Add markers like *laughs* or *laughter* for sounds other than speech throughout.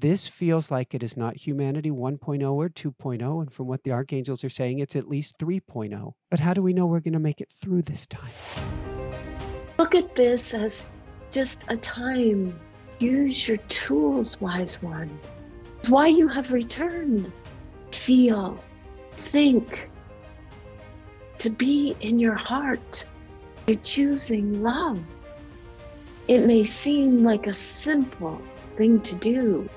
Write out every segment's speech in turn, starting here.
this feels like it is not humanity 1.0 or 2.0. And from what the archangels are saying, it's at least 3.0. But how do we know we're going to make it through this time? Look at this as just a time. Use your tools, wise one. It's why you have returned. Feel, think, to be in your heart. You're choosing love. It may seem like a simple thing to do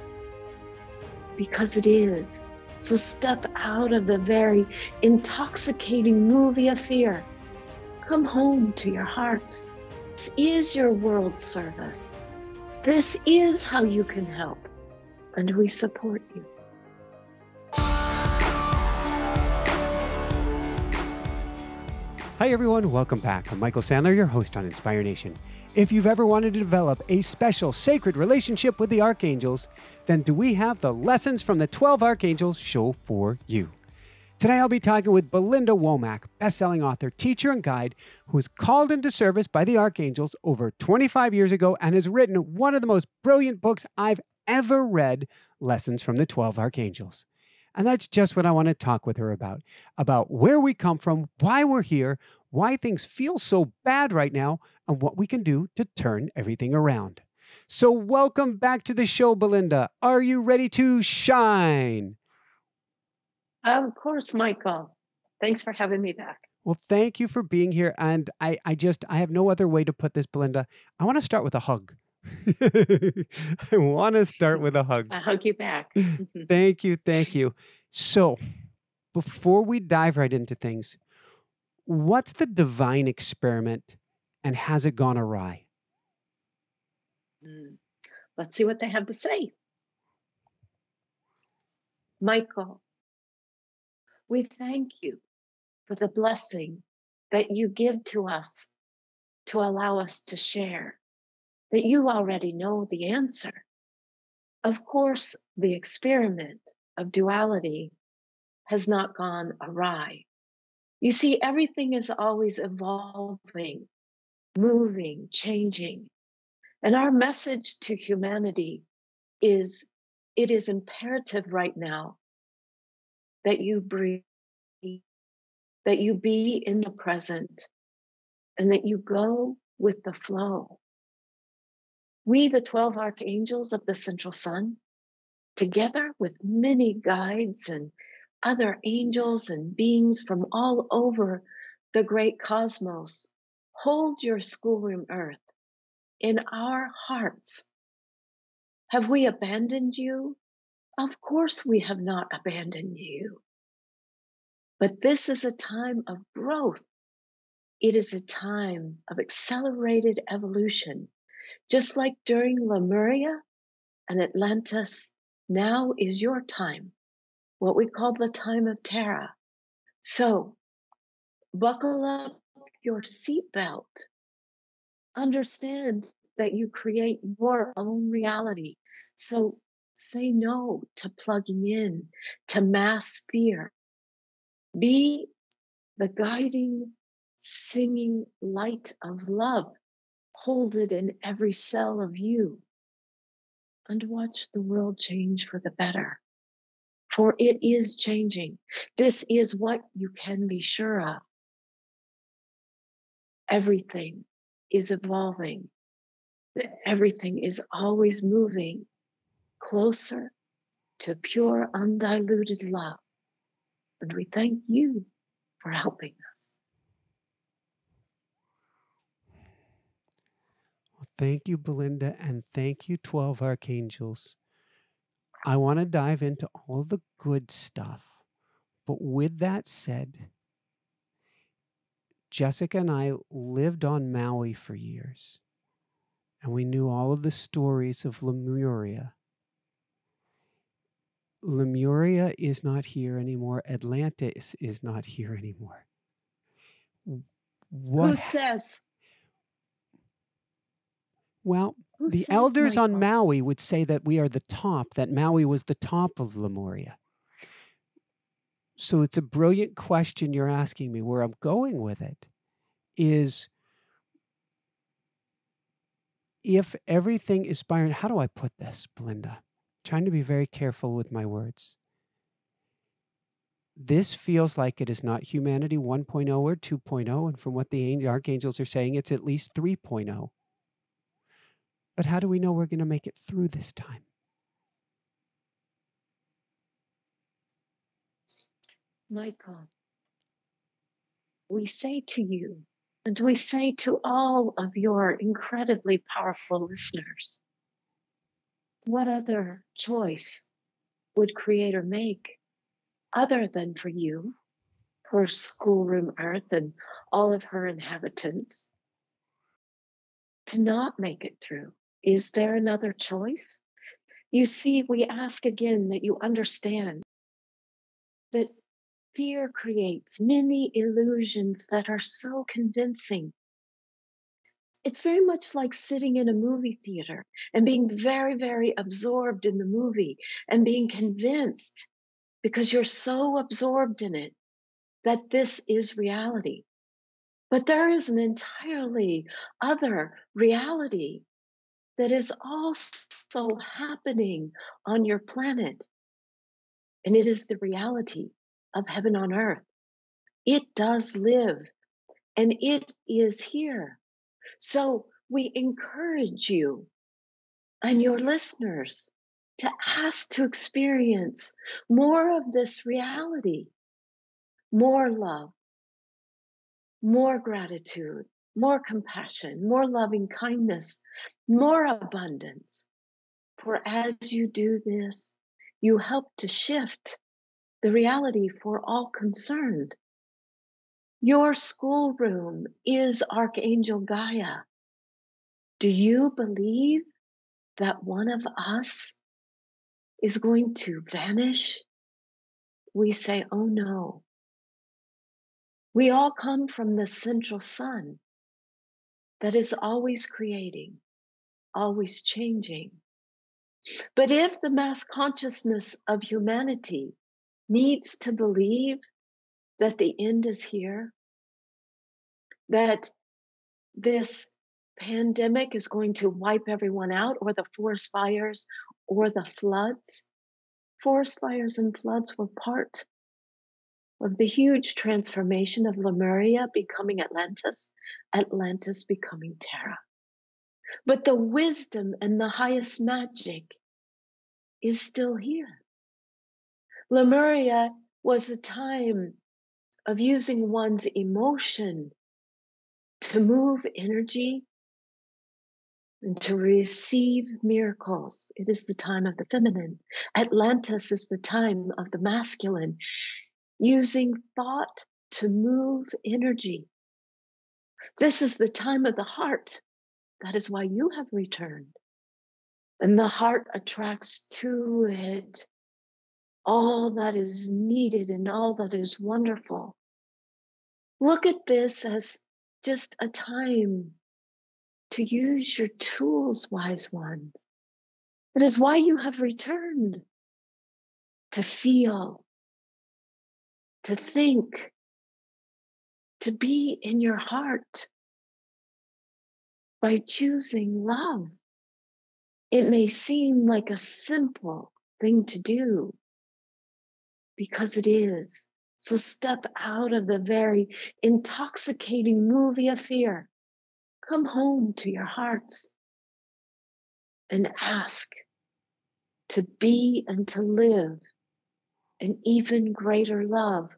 because it is. So step out of the very intoxicating movie of fear. Come home to your hearts. This is your world service. This is how you can help, and we support you. Hi, everyone. Welcome back. I'm Michael Sandler, your host on Inspire Nation. If you've ever wanted to develop a special sacred relationship with the archangels, then do we have the Lessons from the 12 Archangels show for you. Today I'll be talking with Belinda Womack, best-selling author, teacher, and guide who was called into service by the archangels over 25 years ago and has written one of the most brilliant books I've ever read, Lessons from the 12 Archangels. And that's just what I want to talk with her about about where we come from, why we're here, why things feel so bad right now, and what we can do to turn everything around. So, welcome back to the show, Belinda. Are you ready to shine? Of course, Michael. Thanks for having me back. Well, thank you for being here. And I, I just, I have no other way to put this, Belinda. I want to start with a hug. *laughs* I want to start with a hug. I hug you back. thank you. Thank you. So, before we dive right into things, what's the divine experiment and has it gone awry? Mm. Let's see what they have to say. Michael, we thank you for the blessing that you give to us to allow us to share, that you already know the answer. Of course, the experiment of duality has not gone awry. You see, everything is always evolving, moving, changing. And our message to humanity is it is imperative right now that you breathe, that you be in the present, and that you go with the flow. We, the 12 archangels of the central sun, together with many guides and other angels and beings from all over the great cosmos, hold your schoolroom earth in our hearts. Have we abandoned you? Of course, we have not abandoned you. But this is a time of growth. It is a time of accelerated evolution. Just like during Lemuria and Atlantis, now is your time, what we call the time of Terra. So, buckle up your seatbelt. Understand that you create your own reality. So, Say no to plugging in to mass fear. Be the guiding, singing light of love. Hold it in every cell of you and watch the world change for the better. For it is changing. This is what you can be sure of. Everything is evolving. Everything is always moving closer to pure, undiluted love. And we thank you for helping us. Well, thank you, Belinda, and thank you, 12 Archangels. I want to dive into all the good stuff. But with that said, Jessica and I lived on Maui for years, and we knew all of the stories of Lemuria Lemuria is not here anymore. Atlantis is not here anymore. What? Who says? Well, Who the elders on Maui would say that we are the top, that Maui was the top of Lemuria. So it's a brilliant question you're asking me. Where I'm going with it is if everything is Byron, how do I put this, Belinda? trying to be very careful with my words. This feels like it is not humanity 1.0 or 2.0. And from what the archangels are saying, it's at least 3.0. But how do we know we're going to make it through this time? Michael, we say to you, and we say to all of your incredibly powerful listeners, what other choice would Creator make other than for you, for schoolroom Earth and all of her inhabitants, to not make it through? Is there another choice? You see, we ask again that you understand that fear creates many illusions that are so convincing. It's very much like sitting in a movie theater and being very, very absorbed in the movie and being convinced because you're so absorbed in it that this is reality. But there is an entirely other reality that is also happening on your planet. And it is the reality of heaven on earth. It does live and it is here. So we encourage you and your listeners to ask to experience more of this reality, more love, more gratitude, more compassion, more loving kindness, more abundance. For as you do this, you help to shift the reality for all concerned. Your schoolroom is Archangel Gaia. Do you believe that one of us is going to vanish? We say, oh no. We all come from the central sun that is always creating, always changing. But if the mass consciousness of humanity needs to believe that the end is here, that this pandemic is going to wipe everyone out, or the forest fires, or the floods. Forest fires and floods were part of the huge transformation of Lemuria becoming Atlantis, Atlantis becoming Terra. But the wisdom and the highest magic is still here. Lemuria was a time of using one's emotion to move energy and to receive miracles. It is the time of the feminine. Atlantis is the time of the masculine, using thought to move energy. This is the time of the heart. That is why you have returned. And the heart attracts to it all that is needed and all that is wonderful. Look at this as just a time to use your tools, wise ones. It is why you have returned to feel, to think, to be in your heart by choosing love. It may seem like a simple thing to do because it is. So step out of the very intoxicating movie of fear Come home to your hearts and ask to be and to live an even greater love.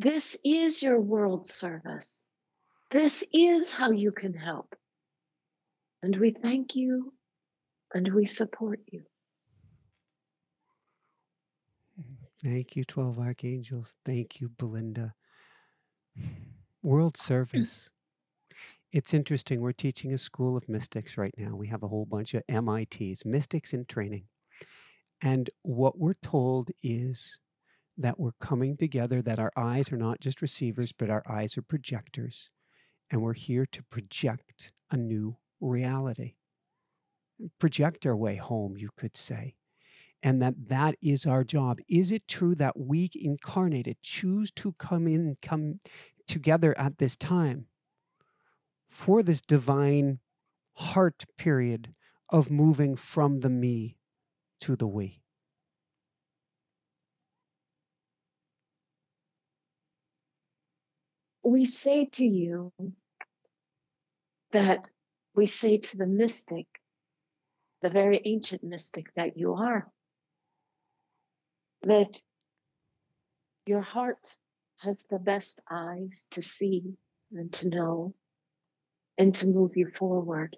This is your world service. This is how you can help. And we thank you and we support you. Thank you, 12 Archangels. Thank you, Belinda. World service. It's interesting. We're teaching a school of mystics right now. We have a whole bunch of MITs, mystics in training. And what we're told is that we're coming together, that our eyes are not just receivers, but our eyes are projectors. And we're here to project a new reality. Project our way home, you could say. And that that is our job. Is it true that we incarnated choose to come in, come together at this time? for this divine heart period of moving from the me to the we. We say to you that we say to the mystic, the very ancient mystic that you are, that your heart has the best eyes to see and to know and to move you forward.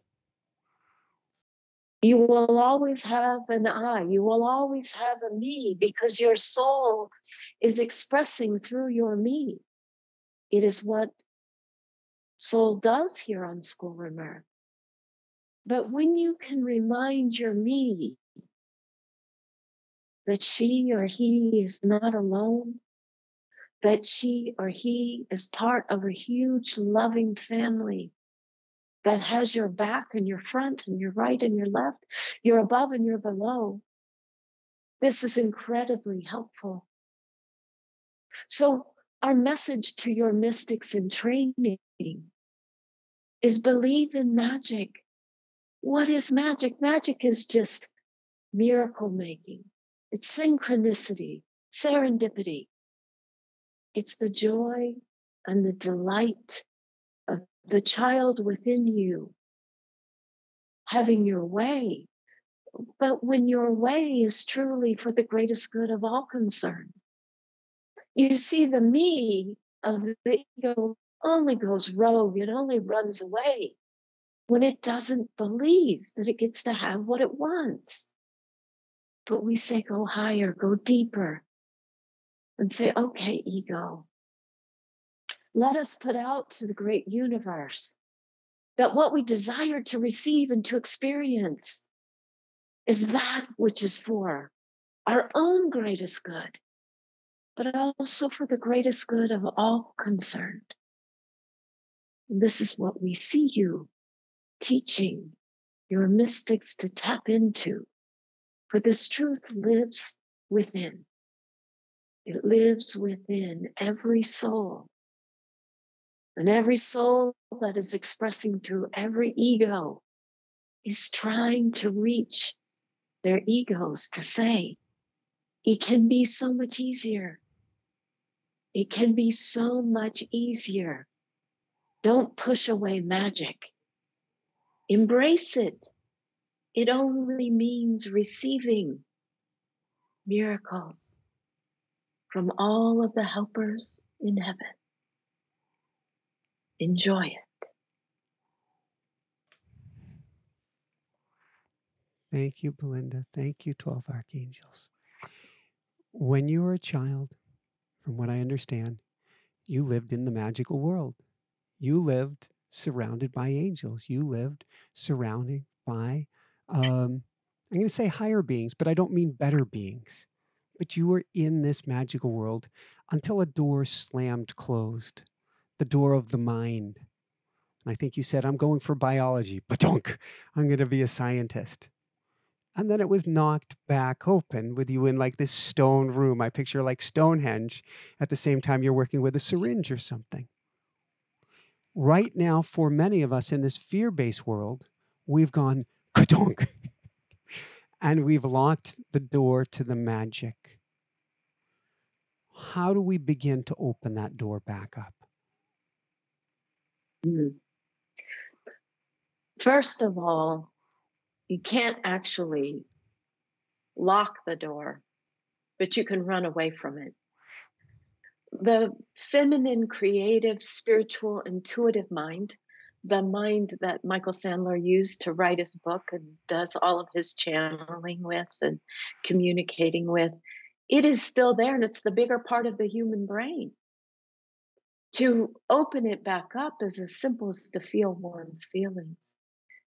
You will always have an I, you will always have a me because your soul is expressing through your me. It is what soul does here on schoolroom earth. But when you can remind your me that she or he is not alone, that she or he is part of a huge loving family that has your back and your front and your right and your left, your above and your below. This is incredibly helpful. So, our message to your mystics in training is believe in magic. What is magic? Magic is just miracle making, it's synchronicity, serendipity. It's the joy and the delight of the child within you having your way. But when your way is truly for the greatest good of all concerned, you see the me of the ego only goes rogue, it only runs away when it doesn't believe that it gets to have what it wants. But we say, go higher, go deeper, and say, okay, ego, let us put out to the great universe that what we desire to receive and to experience is that which is for our own greatest good, but also for the greatest good of all concerned. This is what we see you teaching your mystics to tap into, for this truth lives within. It lives within every soul. And every soul that is expressing through every ego is trying to reach their egos to say, it can be so much easier. It can be so much easier. Don't push away magic. Embrace it. It only means receiving miracles from all of the helpers in heaven. Enjoy it. Thank you, Belinda. Thank you, 12 archangels. When you were a child, from what I understand, you lived in the magical world. You lived surrounded by angels. You lived surrounded by, um, I'm going to say higher beings, but I don't mean better beings. But you were in this magical world until a door slammed closed the door of the mind. And I think you said, I'm going for biology. Badunk! I'm going to be a scientist. And then it was knocked back open with you in like this stone room. I picture like Stonehenge at the same time you're working with a syringe or something. Right now, for many of us in this fear based world, we've gone kadonk *laughs* and we've locked the door to the magic. How do we begin to open that door back up? Mm. First of all, you can't actually lock the door, but you can run away from it. The feminine, creative, spiritual, intuitive mind, the mind that Michael Sandler used to write his book and does all of his channeling with and communicating with, it is still there and it's the bigger part of the human brain. To open it back up is as simple as to feel one's feelings.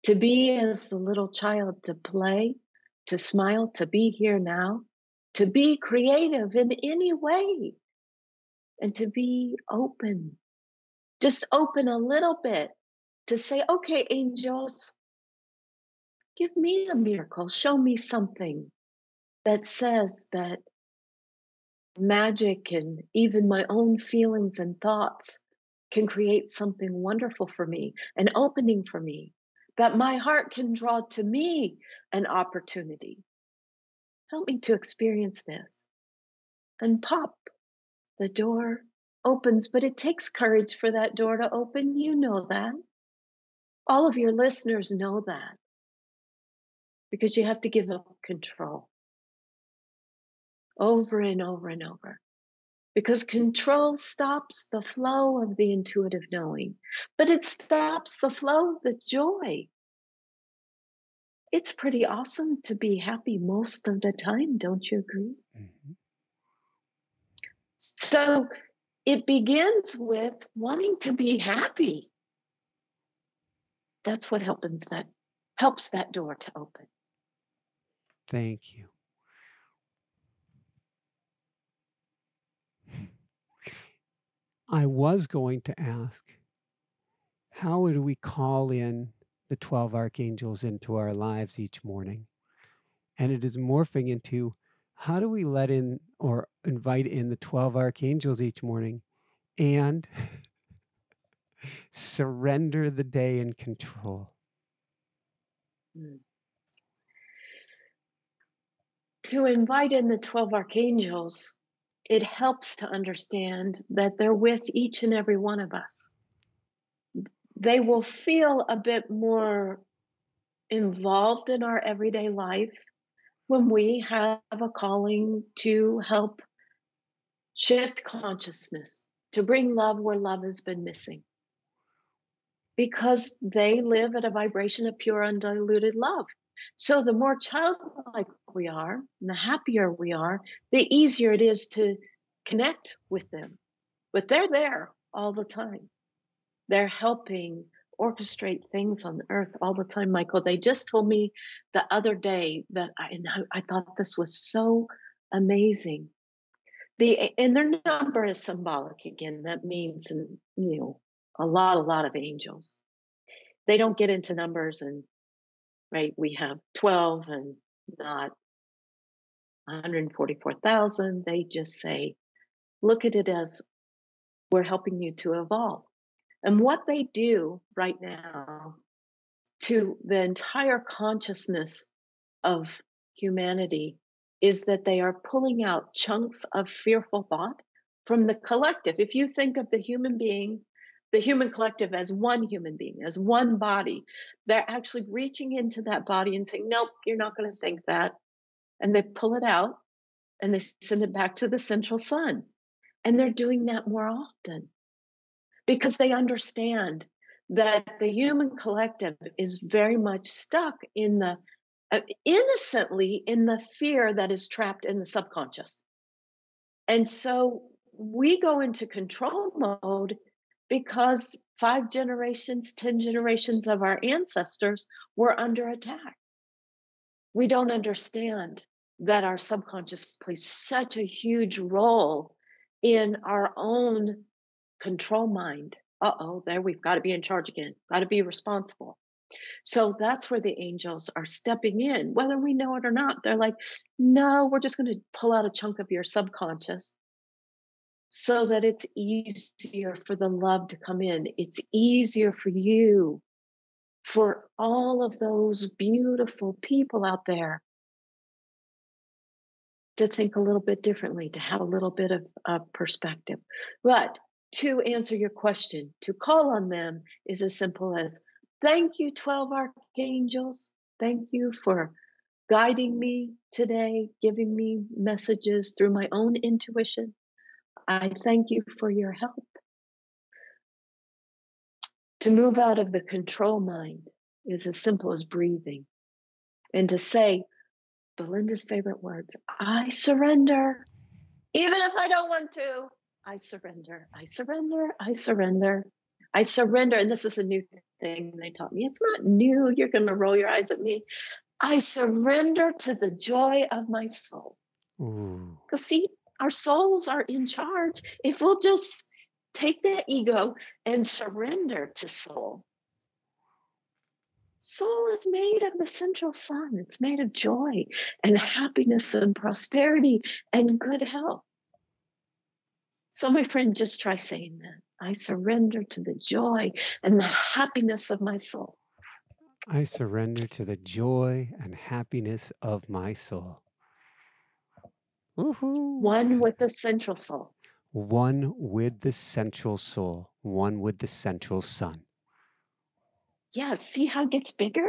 To be as the little child, to play, to smile, to be here now, to be creative in any way, and to be open. Just open a little bit to say, okay, angels, give me a miracle. Show me something that says that magic and even my own feelings and thoughts can create something wonderful for me, an opening for me, that my heart can draw to me an opportunity. Help me to experience this. And pop, the door opens, but it takes courage for that door to open. You know that. All of your listeners know that because you have to give up control over and over and over. Because control stops the flow of the intuitive knowing, but it stops the flow of the joy. It's pretty awesome to be happy most of the time, don't you agree? Mm-hmm. So it begins with wanting to be happy. That's what helps that helps that door to open. Thank you. I was going to ask, how do we call in the 12 archangels into our lives each morning? And it is morphing into how do we let in or invite in the 12 archangels each morning and *laughs* surrender the day in control? Mm. To invite in the 12 archangels, it helps to understand that they're with each and every one of us. They will feel a bit more involved in our everyday life when we have a calling to help shift consciousness, to bring love where love has been missing. Because they live at a vibration of pure, undiluted love. So the more childlike we are, and the happier we are, the easier it is to connect with them. But they're there all the time. They're helping orchestrate things on earth all the time, Michael. They just told me the other day that I, and I, thought this was so amazing. The and their number is symbolic again. That means you know a lot, a lot of angels. They don't get into numbers and right. We have twelve and not 144,000. They just say, look at it as we're helping you to evolve. And what they do right now to the entire consciousness of humanity is that they are pulling out chunks of fearful thought from the collective. If you think of the human being, the human collective as one human being, as one body, they're actually reaching into that body and saying, Nope, you're not going to think that. And they pull it out and they send it back to the central sun. And they're doing that more often because they understand that the human collective is very much stuck in the uh, innocently in the fear that is trapped in the subconscious. And so we go into control mode because five generations, 10 generations of our ancestors were under attack. We don't understand that our subconscious plays such a huge role in our own control mind. Uh oh, there we've got to be in charge again, got to be responsible. So that's where the angels are stepping in, whether we know it or not. They're like, no, we're just going to pull out a chunk of your subconscious so that it's easier for the love to come in. It's easier for you, for all of those beautiful people out there to think a little bit differently, to have a little bit of, of perspective. But to answer your question, to call on them is as simple as thank you, 12 archangels. Thank you for guiding me today, giving me messages through my own intuition. I thank you for your help. To move out of the control mind is as simple as breathing and to say, Belinda's favorite words I surrender. Even if I don't want to, I surrender. I surrender. I surrender. I surrender. And this is a new thing they taught me. It's not new. You're going to roll your eyes at me. I surrender to the joy of my soul. Because, see, our souls are in charge. If we'll just take that ego and surrender to soul, soul is made of the central sun. It's made of joy and happiness and prosperity and good health. So, my friend, just try saying that. I surrender to the joy and the happiness of my soul. I surrender to the joy and happiness of my soul. Woohoo. One with the central soul. One with the central soul, one with the central sun. Yeah, see how it gets bigger?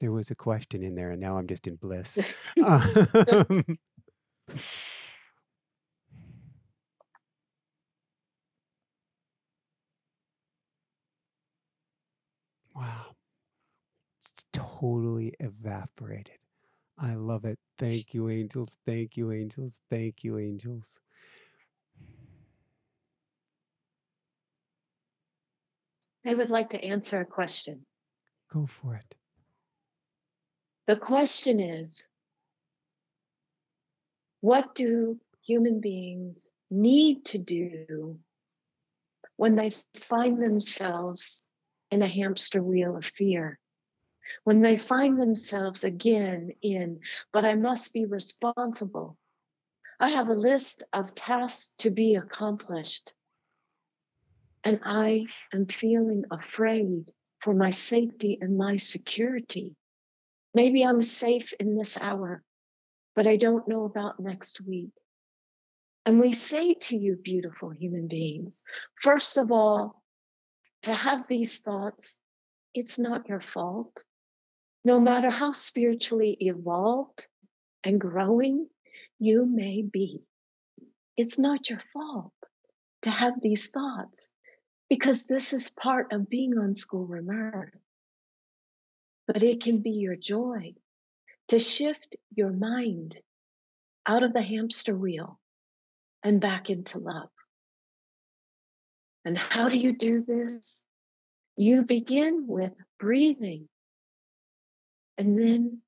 There was a question in there, and now I'm just in bliss. Um, *laughs* *laughs* wow. It's totally evaporated. I love it. Thank you, angels. Thank you, angels. Thank you, angels. I would like to answer a question. Go for it. The question is what do human beings need to do when they find themselves in a hamster wheel of fear? When they find themselves again in, but I must be responsible. I have a list of tasks to be accomplished. And I am feeling afraid for my safety and my security. Maybe I'm safe in this hour, but I don't know about next week. And we say to you, beautiful human beings, first of all, to have these thoughts, it's not your fault. No matter how spiritually evolved and growing you may be, it's not your fault to have these thoughts because this is part of being on school earth. But it can be your joy to shift your mind out of the hamster wheel and back into love. And how do you do this? You begin with breathing. And then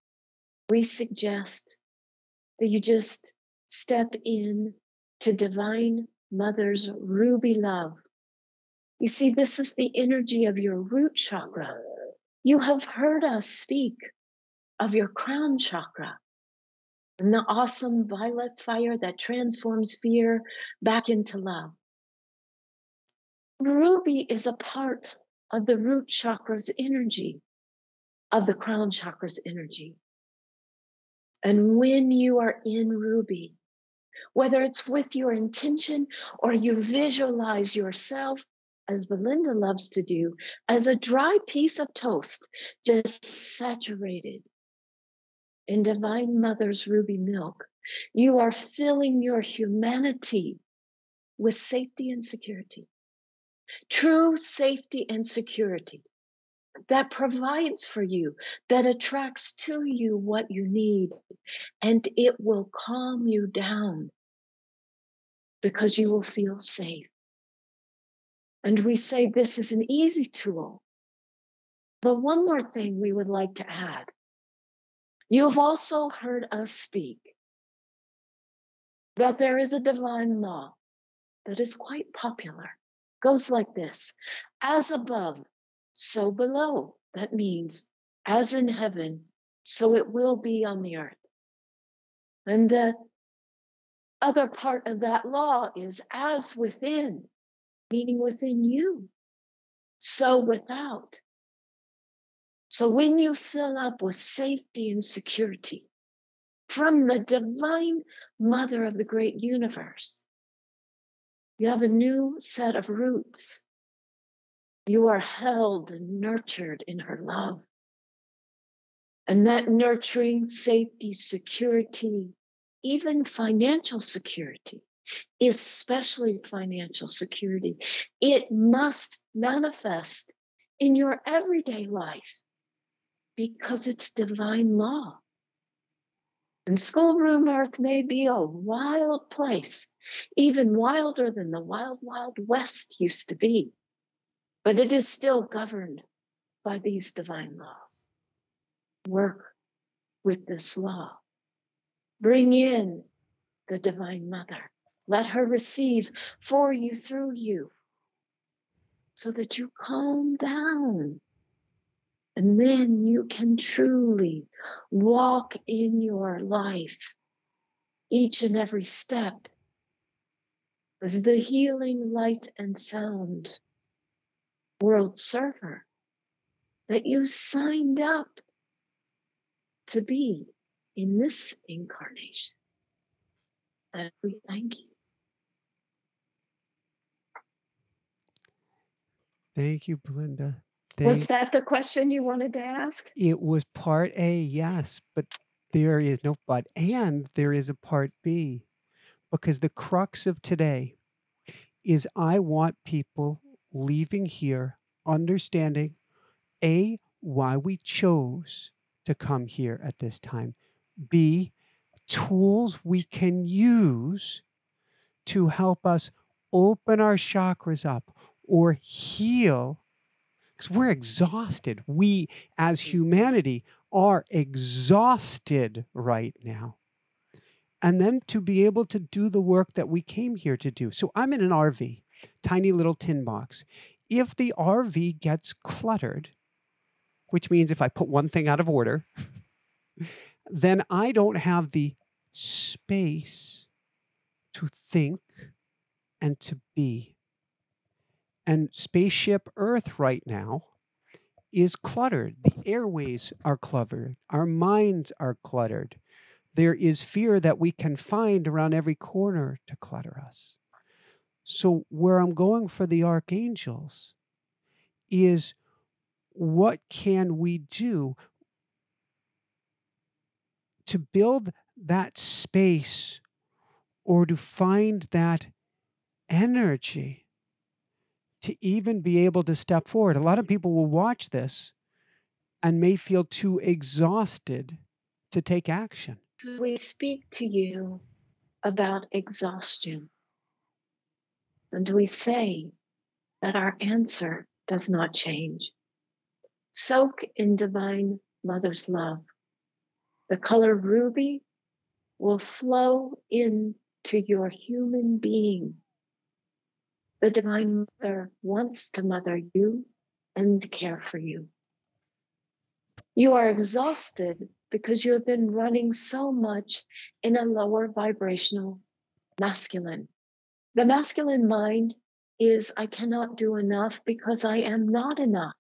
we suggest that you just step in to Divine Mother's ruby love. You see, this is the energy of your root chakra. You have heard us speak of your crown chakra and the awesome violet fire that transforms fear back into love. Ruby is a part of the root chakra's energy, of the crown chakra's energy. And when you are in Ruby, whether it's with your intention or you visualize yourself, as Belinda loves to do, as a dry piece of toast, just saturated in Divine Mother's ruby milk, you are filling your humanity with safety and security. True safety and security that provides for you, that attracts to you what you need, and it will calm you down because you will feel safe. And we say this is an easy tool. But one more thing we would like to add. You have also heard us speak that there is a divine law that is quite popular. Goes like this as above, so below. That means as in heaven, so it will be on the earth. And the other part of that law is as within, meaning within you, so without. So when you fill up with safety and security from the divine mother of the great universe, you have a new set of roots you are held and nurtured in her love. And that nurturing, safety, security, even financial security, especially financial security, it must manifest in your everyday life because it's divine law. And schoolroom earth may be a wild place, even wilder than the wild, wild west used to be but it is still governed by these divine laws. Work with this law. Bring in the divine mother. Let her receive for you through you so that you calm down. And then you can truly walk in your life each and every step as the healing light and sound world server that you signed up to be in this incarnation. And we thank you. Thank you, Belinda. Thank was that the question you wanted to ask? It was part A, yes, but there is no but, and there is a part B because the crux of today is I want people leaving here understanding A, why we chose to come here at this time, B, tools we can use to help us open our chakras up or heal because we're exhausted. We, as humanity, are exhausted right now. And then to be able to do the work that we came here to do. So I'm in an RV, tiny little tin box. If the RV gets cluttered, which means if I put one thing out of order, *laughs* then I don't have the space to think and to be. And spaceship Earth right now is cluttered. The airways are cluttered. Our minds are cluttered. There is fear that we can find around every corner to clutter us. So, where I'm going for the archangels is what can we do to build that space or to find that energy to even be able to step forward. A lot of people will watch this and may feel too exhausted to take action. We speak to you about exhaustion. And we say that our answer does not change. Soak in divine mother's love. The color ruby will flow into your human being the Divine Mother wants to mother you and care for you. You are exhausted because you have been running so much in a lower vibrational masculine. The masculine mind is I cannot do enough because I am not enough.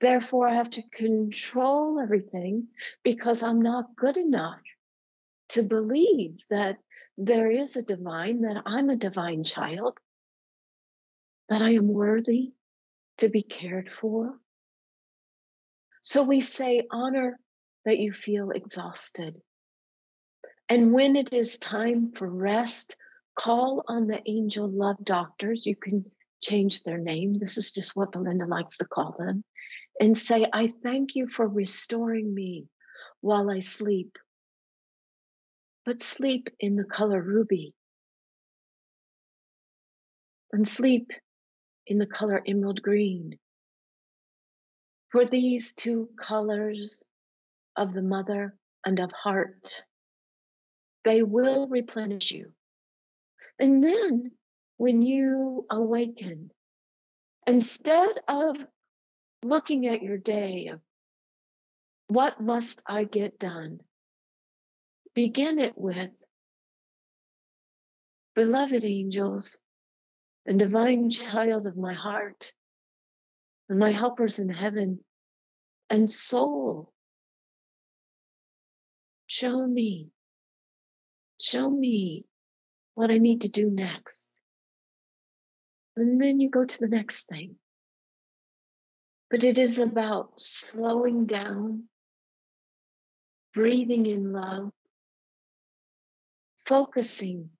Therefore, I have to control everything because I'm not good enough to believe that there is a divine, that I'm a divine child, that I am worthy to be cared for. So we say, honor that you feel exhausted. And when it is time for rest, call on the angel love doctors. You can change their name. This is just what Belinda likes to call them. And say, I thank you for restoring me while I sleep. But sleep in the color ruby. And sleep in the color emerald green. For these two colors of the mother and of heart, they will replenish you. And then when you awaken, instead of looking at your day of what must I get done, begin it with, beloved angels, and divine child of my heart, and my helpers in heaven and soul. Show me, show me what I need to do next. And then you go to the next thing. But it is about slowing down, breathing in love, focusing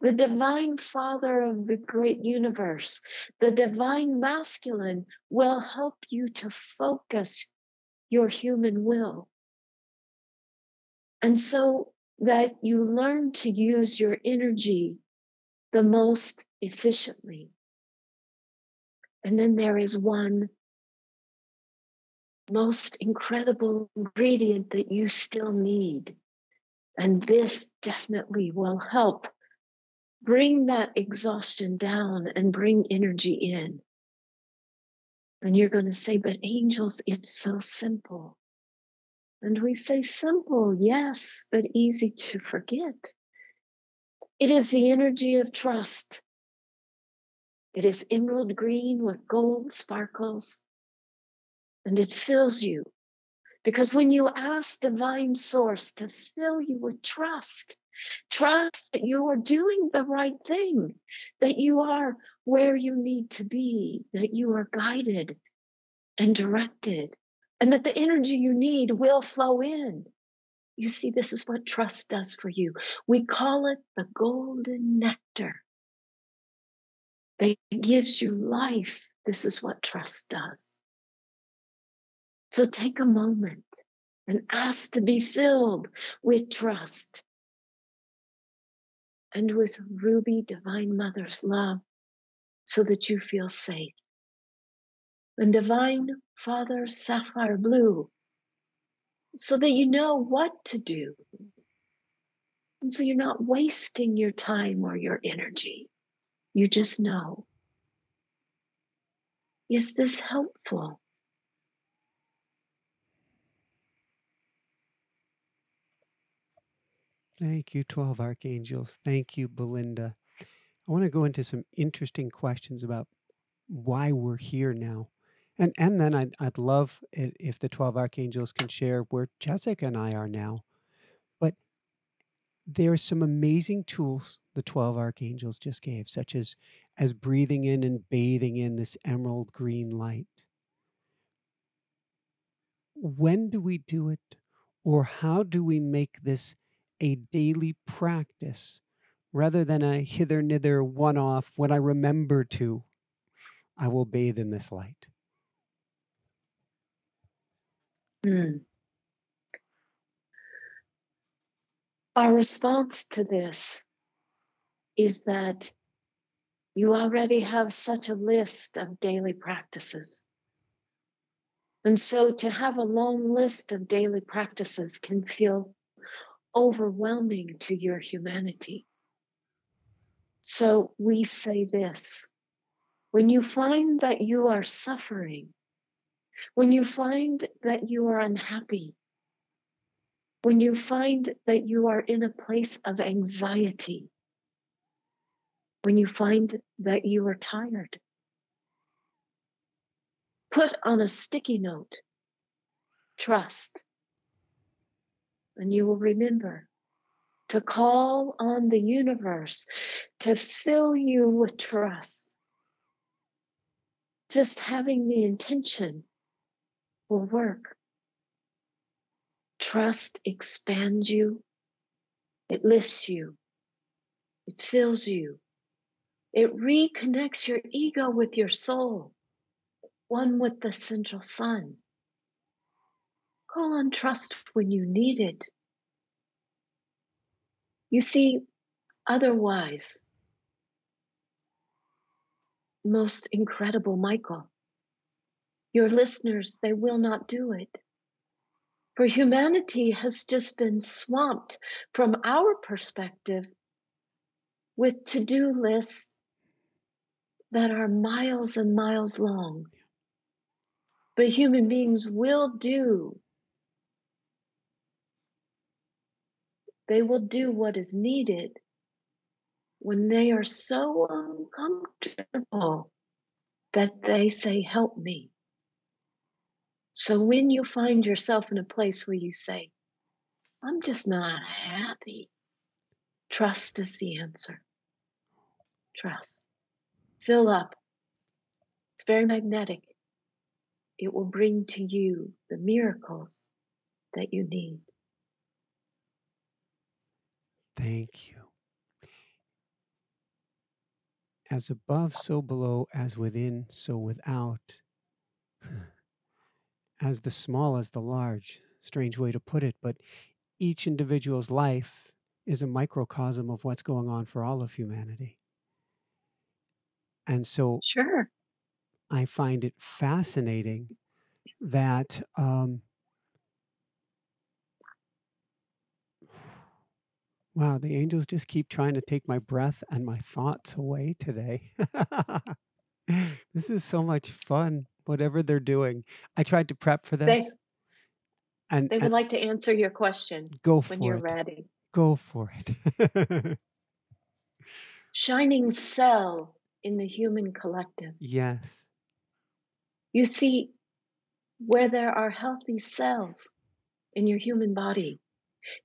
the divine father of the great universe, the divine masculine will help you to focus your human will. And so that you learn to use your energy the most efficiently. And then there is one most incredible ingredient that you still need. And this definitely will help bring that exhaustion down and bring energy in. And you're going to say, but angels, it's so simple. And we say, simple, yes, but easy to forget. It is the energy of trust. It is emerald green with gold sparkles, and it fills you Because when you ask Divine Source to fill you with trust, trust that you are doing the right thing, that you are where you need to be, that you are guided and directed, and that the energy you need will flow in. You see, this is what trust does for you. We call it the golden nectar that gives you life. This is what trust does. So take a moment and ask to be filled with trust and with Ruby Divine Mother's love so that you feel safe. And Divine Father's Sapphire Blue so that you know what to do. And so you're not wasting your time or your energy. You just know. Is this helpful? Thank you, 12 Archangels. Thank you, Belinda. I want to go into some interesting questions about why we're here now. And, and then I'd, I'd love it if the 12 Archangels can share where Jessica and I are now. But there are some amazing tools the 12 Archangels just gave, such as, as breathing in and bathing in this emerald green light. When do we do it? Or how do we make this a daily practice rather than a hither nither one off when I remember to? I will bathe in this light. Hmm. Our response to this is that you already have such a list of daily practices. And so to have a long list of daily practices can feel overwhelming to your humanity. So we say this when you find that you are suffering, when you find that you are unhappy, when you find that you are in a place of anxiety, when you find that you are tired, put on a sticky note, trust, and you will remember to call on the universe to fill you with trust. Just having the intention will work. Trust expands you, it lifts you, it fills you, it reconnects your ego with your soul, one with the central sun. Call on trust when you need it. You see, otherwise, most incredible Michael, your listeners, they will not do it. For humanity has just been swamped from our perspective with to do lists that are miles and miles long. But human beings will do, they will do what is needed when they are so uncomfortable that they say, Help me. So when you find yourself in a place where you say, I'm just not happy, trust is the answer. Trust. Fill up. It's very magnetic. It will bring to you the miracles that you need. Thank you. As above, so below, as within, so without. *laughs* as the small as the large. Strange way to put it, but each individual's life is a microcosm of what's going on for all of humanity. And so Sure. I find it fascinating that um, wow, the angels just keep trying to take my breath and my thoughts away today. *laughs* this is so much fun whatever they're doing. I tried to prep for They this and, they would and like to answer your question go for when you're it. ready. Go for it. *laughs* Shining cell in the human collective. yes. You see, where there are healthy cells, in your human body.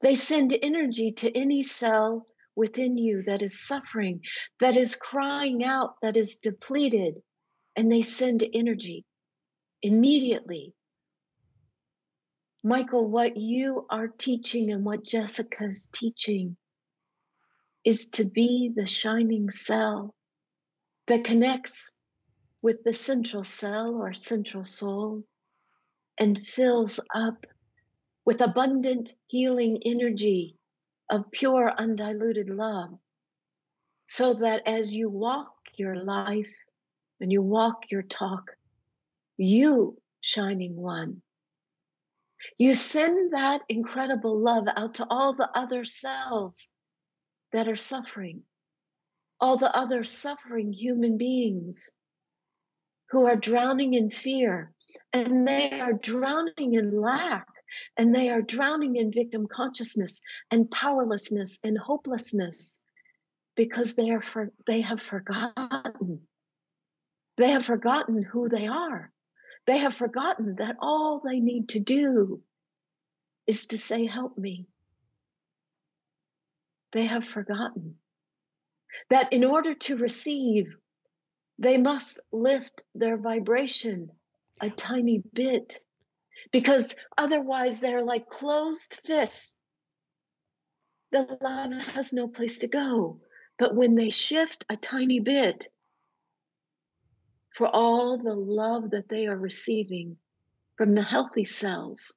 They send energy to any cell within you that is suffering, that is crying out, that is depleted, and they send energy immediately. Michael, what you are teaching and what Jessica's teaching is to be the shining cell that connects with the central cell or central soul and fills up with abundant healing energy of pure undiluted love. So that as you walk your life and you walk your talk, you, shining one, you send that incredible love out to all the other cells that are suffering, all the other suffering human beings who are drowning in fear and they are drowning in lack and they are drowning in victim consciousness and powerlessness and hopelessness because they are for, they have forgotten. They have forgotten who they are they have forgotten that all they need to do is to say help me they have forgotten that in order to receive they must lift their vibration a tiny bit because otherwise they're like closed fists. The love has no place to go. But when they shift a tiny bit for all the love that they are receiving from the healthy cells,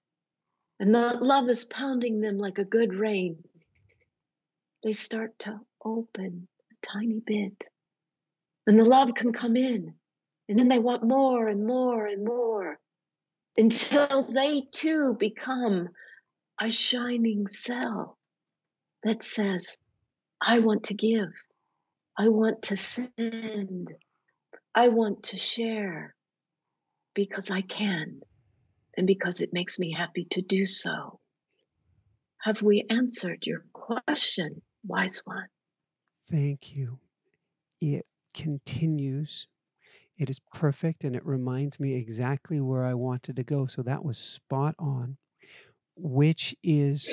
and the love is pounding them like a good rain, they start to open a tiny bit. And the love can come in. And then they want more and more and more. Until they too become a shining cell that says, I want to give, I want to send, I want to share because I can and because it makes me happy to do so. Have we answered your question, wise one? Thank you. It continues it is perfect and it reminds me exactly where I wanted to go. So that was spot on, which is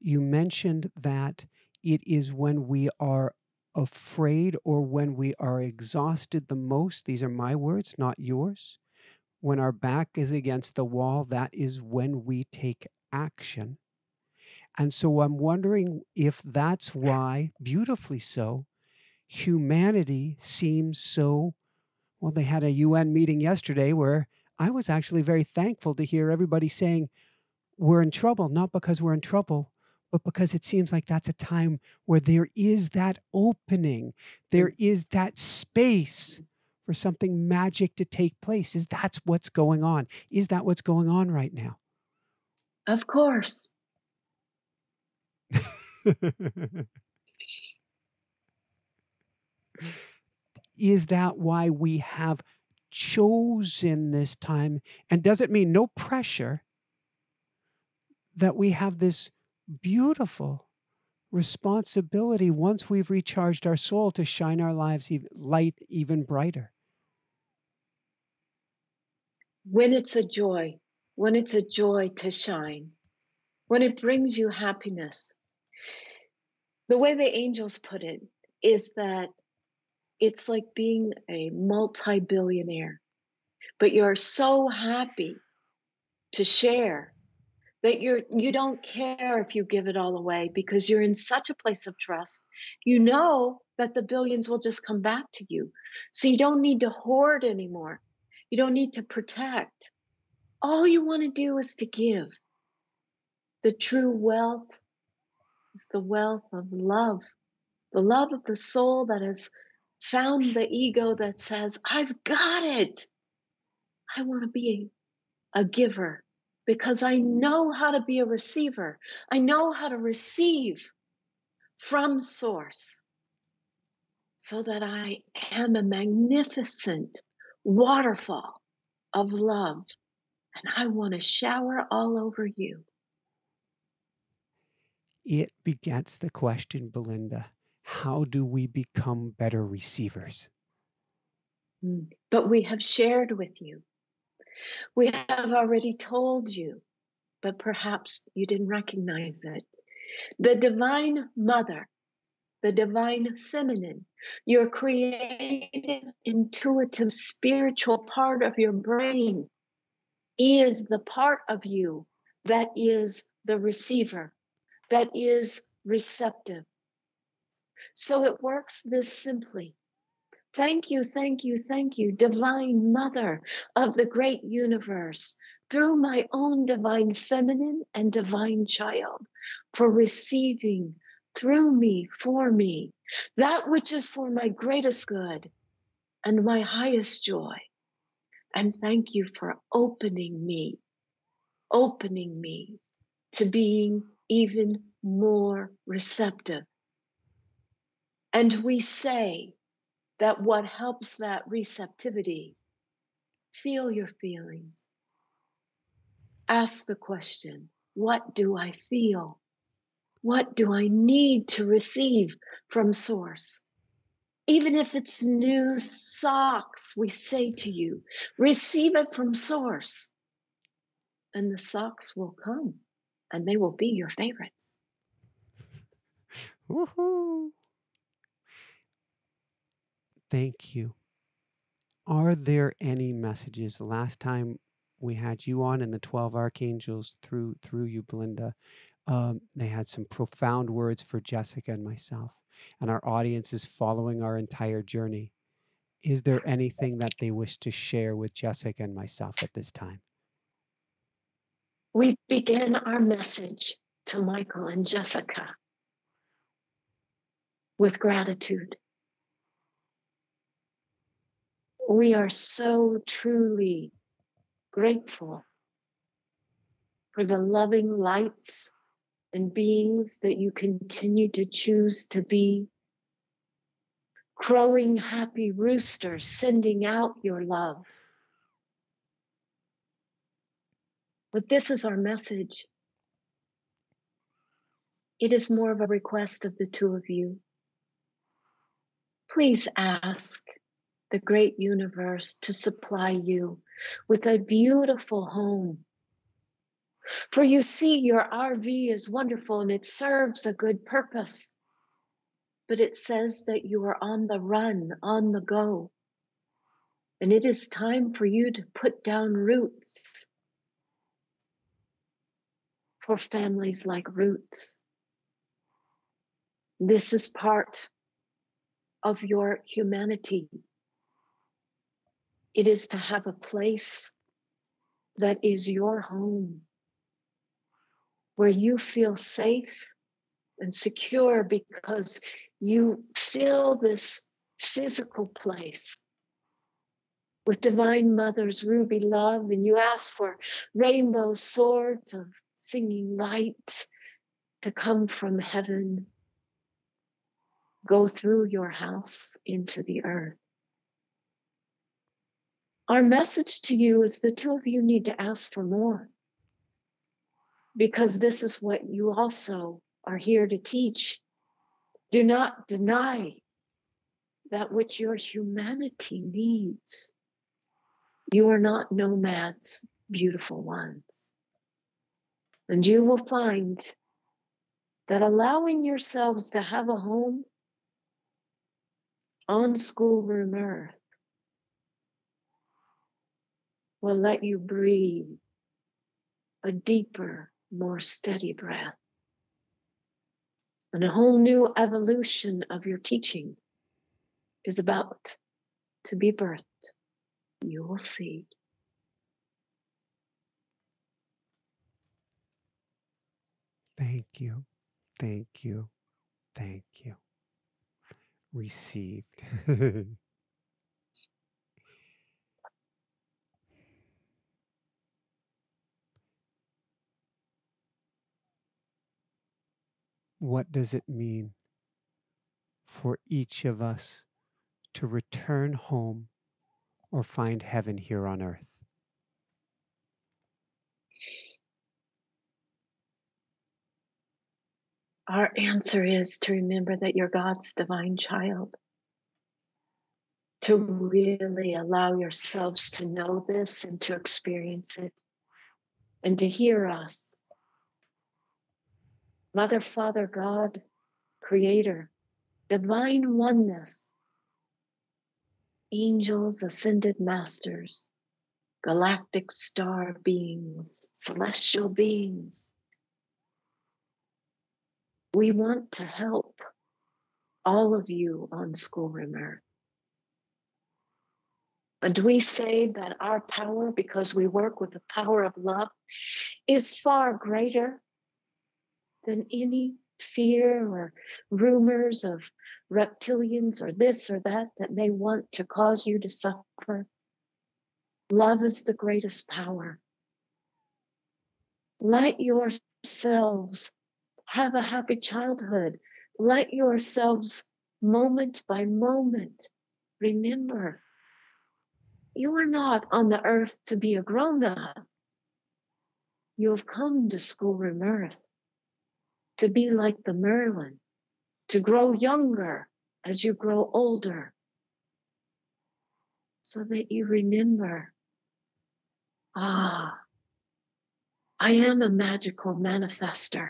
you mentioned that it is when we are afraid or when we are exhausted the most. These are my words, not yours. When our back is against the wall, that is when we take action. And so I'm wondering if that's why, beautifully so, humanity seems so well, they had a UN meeting yesterday where I was actually very thankful to hear everybody saying, we're in trouble, not because we're in trouble, but because it seems like that's a time where there is that opening, there mm. that space for something magic to take place. Is that's what's going on? Is that what's going on right now? Of course. *laughs* is that why we have chosen this time? And does it mean no pressure that we have this beautiful responsibility once we've recharged our soul to shine our lives light even brighter? When it's a joy, when it's a joy to shine, when it brings you happiness, the way the angels put it is that it's like being a multi billionaire, but you're so happy to share that you're you don't care if you give it all away because you're in such a place of trust. You know that the billions will just come back to you. So you don't need to hoard anymore. You don't need to protect. All you want to do is to give. The true wealth is the wealth of love the love of the soul that has found the ego that says, I've got it. I want to be a, a giver because I know how to be a receiver. I know how to receive from source so that I am a magnificent waterfall of love. And I want to shower all over you. It begets the question, Belinda how do we become better receivers? Hmm. But we have shared with you. We have already told you but perhaps you didn't recognize it. The Divine Mother, the Divine Feminine, your creative, intuitive, spiritual part of your brain is the part of you that is the receiver, that is receptive. So it works this simply. Thank you, thank you, thank you, Divine Mother of the great universe, through my own divine feminine and divine child, for receiving through me, for me, that which is for my greatest good and my highest joy. And thank you for opening me, opening me to being even more receptive. And we say that what helps that receptivity, feel your feelings. Ask the question, what do I feel? What do I need to receive from Source? Even if it's new socks, we say to you, receive it from Source. And the socks will come and they will be your favorites. Woohoo! Thank you. Are there any messages? Last time we had you on and the 12 archangels through through you, Belinda, um, they had some profound words for Jessica and myself. And our audience is following our entire journey. Is there anything that they wish to share with Jessica and myself at this time? We begin our message to Michael and Jessica with gratitude. We are so truly grateful for the loving lights and beings that you continue to choose to be. Crowing happy roosters, sending out your love. But this is our message. It is more of a request of the two of you. Please ask the great universe to supply you with a beautiful home. For you see, your RV is wonderful and it serves a good purpose. But it says that you are on the run, on the go. And it is time for you to put down roots for families like Roots. This is part of your humanity. It is to have a place that is your home, where you feel safe and secure because you fill this physical place with Divine Mother's ruby love, and you ask for rainbow swords of singing light to come from heaven, go through your house into the earth. Our message to you is the two of you need to ask for more because this is what you also are here to teach. Do not deny that which your humanity needs. You are not nomads, beautiful ones. And you will find that allowing yourselves to have a home on schoolroom earth will let you breathe a deeper, more steady breath. And a whole new evolution of your teaching is about to be birthed. You will see. Thank you. Thank you. Thank you. Received. *laughs* what does it mean for each of us to return home or find heaven here on earth? Our answer is to remember that you're God's divine child. To really allow yourselves to know this and to experience it. and to hear us. Mother, Father, God, Creator, divine oneness, angels, ascended masters, galactic star beings, celestial beings. We want to help all of you on Schoolroom Earth. And we say that our power, because we work with the power of love, is far greater than any fear or rumors of reptilians or this or that that may want to cause you to suffer. Love is the greatest power. Let yourselves have a happy childhood. Let yourselves, moment by moment, remember you are not on the earth to be a grown up. You have come to schoolroom earth to be like the Merlin, to grow younger as you grow older, so that you remember ah, I am a magical manifester.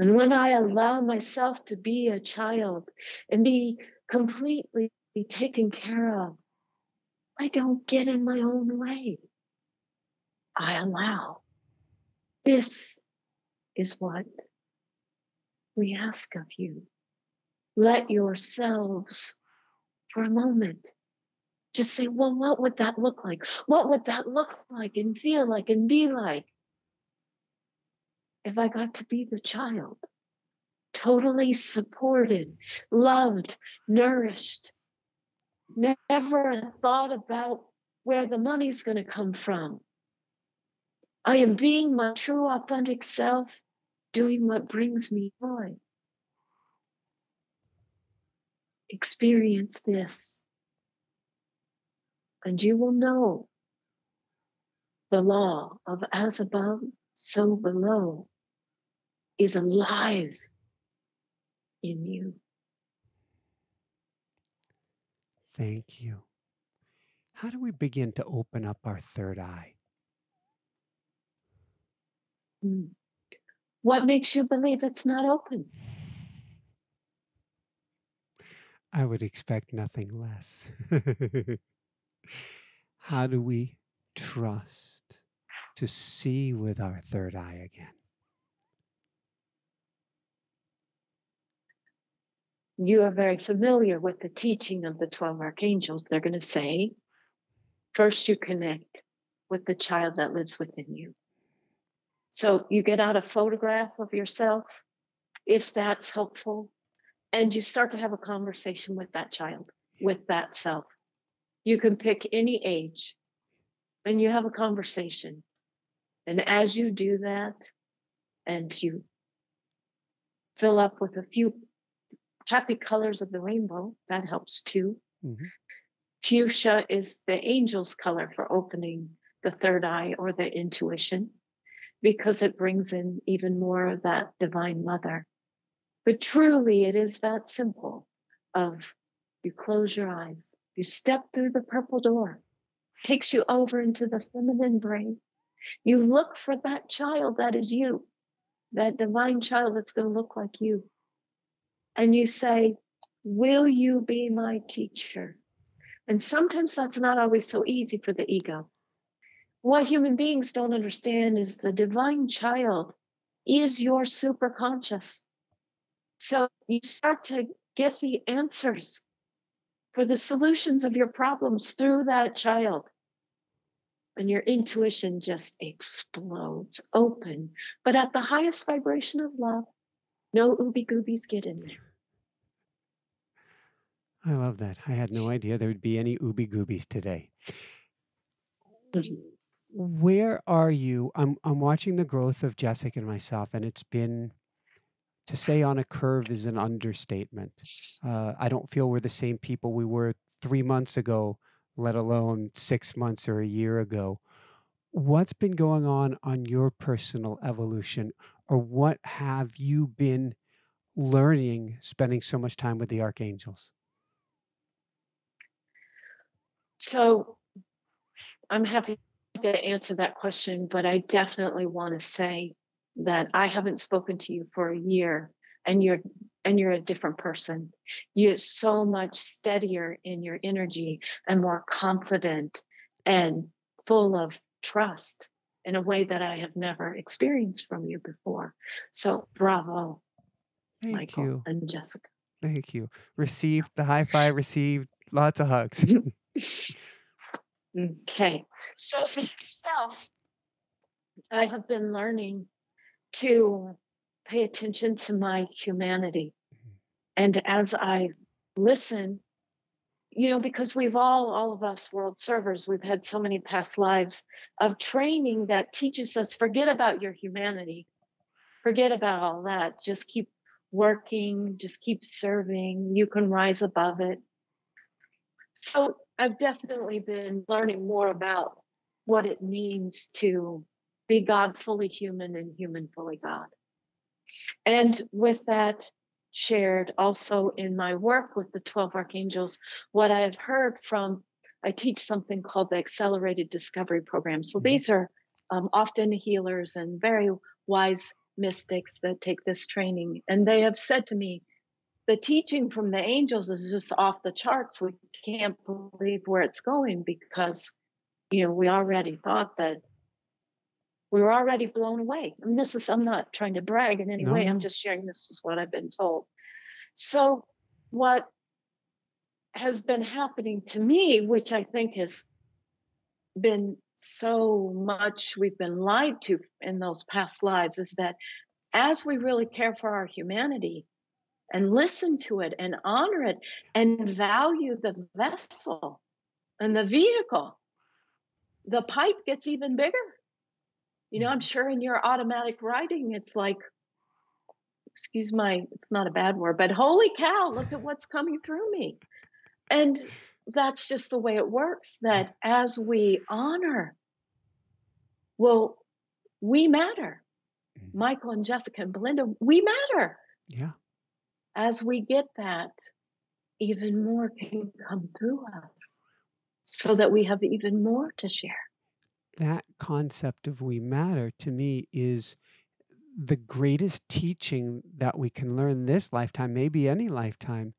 And when I allow myself to be a child and be completely taken care of, I don't get in my own way. I allow. This is what we ask of you. Let yourselves, for a moment, just say, well, what would that look like? What would that look like and feel like and be like if I got to be the child? Totally supported, loved, nourished, never thought about where the money's going to come from. I am being my true, authentic self, doing what brings me joy. Experience this, and you will know the law of as above, so below is alive in you. Thank you. How do we begin to open up our third eye? Hmm. What makes you believe it's not open? I would expect nothing less. *laughs* How do we trust to see with our third eye again? you are very familiar with the teaching of the 12 archangels, they're going to say, first you connect with the child that lives within you. So you get out a photograph of yourself, if that's helpful, and you start to have a conversation with that child, with that self. You can pick any age and you have a conversation. And as you do that, and you fill up with a few happy colors of the rainbow. That helps too. Mm-hmm. Fuchsia is the angel's color for opening the third eye or the intuition because it brings in even more of that divine mother. But truly, it is that simple of you close your eyes, you step through the purple door, takes you over into the feminine brain. You look for that child that is you, that divine child that's going to look like you and you say, Will you be my teacher? And sometimes that's not always so easy for the ego. What human beings don't understand is the divine child is your superconscious. So you start to get the answers for the solutions of your problems through that child. And your intuition just explodes open, but at the highest vibration of love. No ooby goobies get in there. I love that. I had no idea there would be any ooby goobies today. Mm-hmm. Where are you? I'm I'm watching the growth of Jessica and myself, and it's been to say on a curve is an understatement. Uh, I don't feel we're the same people we were three months ago, let alone six months or a year ago. What's been going on on your personal evolution, or what have you been learning spending so much time with the archangels? So I'm happy to answer that question, but I definitely want to say that I haven't spoken to you for a year and you're and you're a different person. You're so much steadier in your energy and more confident and full of trust in a way that I have never experienced from you before. So bravo, Thank Michael you. and Jessica. Thank you. Received the high five, received lots of hugs. *laughs* okay. So for myself, I have been learning to pay attention to my humanity. And as I listen, you know, because we've all, all of us world servers, we've had so many past lives of training that teaches us forget about your humanity, forget about all that, just keep working, just keep serving, you can rise above it. So I've definitely been learning more about what it means to be God fully human and human fully God. And with that, shared also in my work with the 12 archangels, what I've heard from, I teach something called the Accelerated Discovery Program. So Mhm. these are um, often healers and very wise mystics that take this training. And they have said to me, the teaching from the angels is just off the charts. We can't believe where it's going because, you know, we already thought that we were already blown away. I mean, this is, I'm not trying to brag in any No, way. I'm just sharing this is what I've been told. So, what has been happening to me, which I think has been so much we've been lied to in those past lives, is that as we really care for our humanity and listen to it and honor it and value the vessel and the vehicle, the pipe gets even bigger. You know, I'm sure in your automatic writing, it's like, excuse my, it's not a bad word, but holy cow, look at what's coming through me. And that's just the way it works that as we honor, well, we matter. Mhm. Michael and Jessica and Belinda, we matter. Yeah. As we get that, even more can come through us so that we have even more to share. That concept of we matter to me is the greatest teaching that we can learn this lifetime, maybe any lifetime,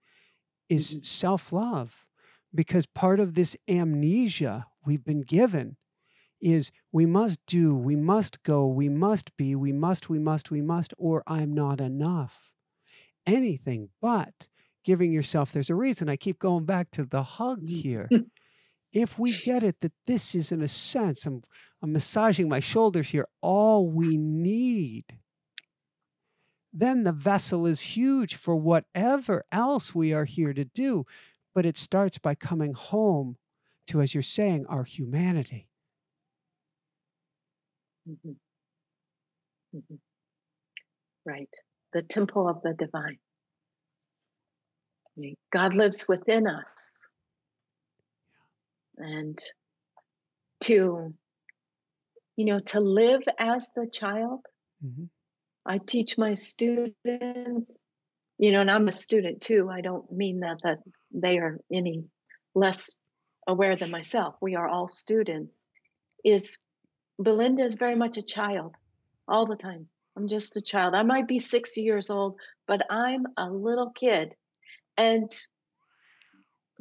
is Mhm. self love. Because part of this amnesia we've been given is we must do, we must go, we must be, we must, we must, we must, or I'm not enough. Anything but giving yourself, there's a reason I keep going back to the hug here. *laughs* If we get it that this is, in a sense, I'm, I'm massaging my shoulders here, all we need, then the vessel is huge for whatever else we are here to do. But it starts by coming home to, as you're saying, our humanity. Mhm. Mhm. Right. The temple of the divine. God lives within us. And to, you know, to live as the child, Mhm. I teach my students, you know, and I'm a student too. I don't mean that that they are any less aware than myself. We are all students. Is Belinda is very much a child all the time. I'm just a child. I might be 60 years old, but I'm a little kid. And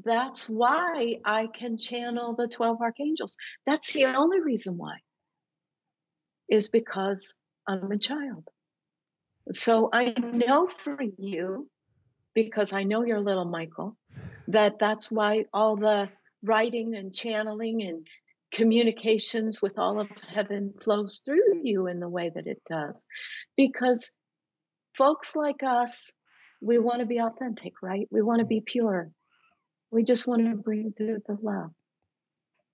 that's why I can channel the 12 archangels. That's the only reason why, is because I'm a child. So I know for you, because I know you're little Michael, that that's why all the writing and channeling and communications with all of heaven flows through you in the way that it does. Because folks like us, we want to be authentic, right? We want to be pure. We just want to bring through the love.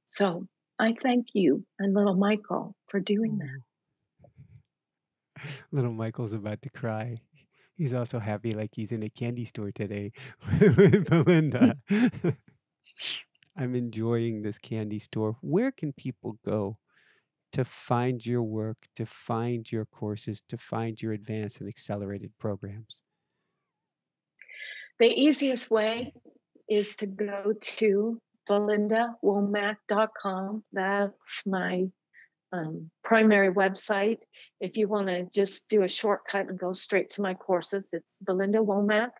So I thank you and little Michael for doing that. *laughs* Little Michael's about to cry. He's also happy like he's in a candy store today *laughs* with Belinda. *laughs* I'm enjoying this candy store. Where can people go to find your work, to find your courses, to find your advanced and accelerated programs? The easiest way is to go to belindawomack.com. That's my um, primary website. If you want to just do a shortcut and go straight to my courses, it's Belinda Womack,